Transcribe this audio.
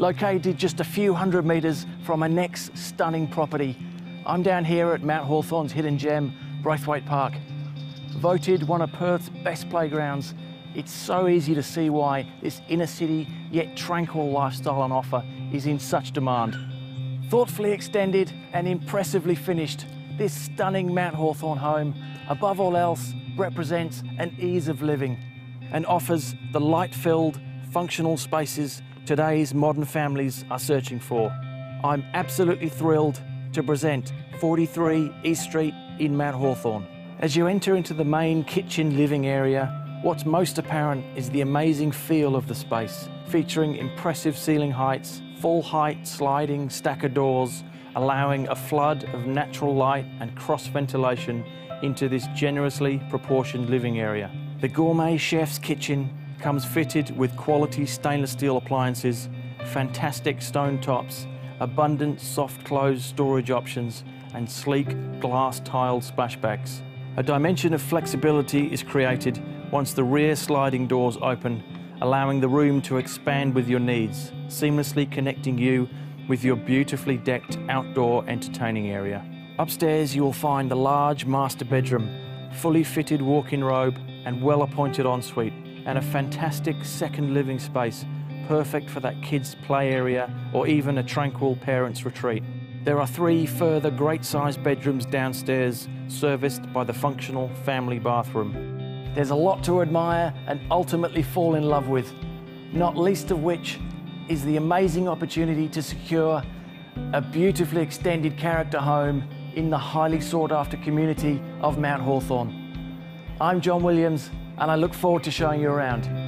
Located just a few hundred metres from a next stunning property, I'm down here at Mount Hawthorn's hidden gem, Braithwaite Park. Voted one of Perth's best playgrounds, it's so easy to see why this inner city yet tranquil lifestyle on offer is in such demand. Thoughtfully extended and impressively finished, this stunning Mount Hawthorn home, above all else, represents an ease of living and offers the light-filled, functional spaces today's modern families are searching for. I'm absolutely thrilled to present 43 East Street in Mount Hawthorn. As you enter into the main kitchen living area, what's most apparent is the amazing feel of the space, featuring impressive ceiling heights, full height sliding stacker doors, allowing a flood of natural light and cross ventilation into this generously proportioned living area. The gourmet chef's kitchen comes fitted with quality stainless steel appliances, fantastic stone tops, abundant soft close storage options, and sleek glass tiled splashbacks. A dimension of flexibility is created once the rear sliding doors open, allowing the room to expand with your needs, seamlessly connecting you with your beautifully decked outdoor entertaining area. Upstairs you will find the large master bedroom, fully fitted walk-in robe and well-appointed ensuite and a fantastic second living space, perfect for that kid's play area or even a tranquil parents' retreat. There are three further great sized bedrooms downstairs, serviced by the functional family bathroom. There's a lot to admire and ultimately fall in love with, not least of which is the amazing opportunity to secure a beautifully extended character home in the highly sought after community of Mount Hawthorn. I'm Jon Williams and I look forward to showing you around.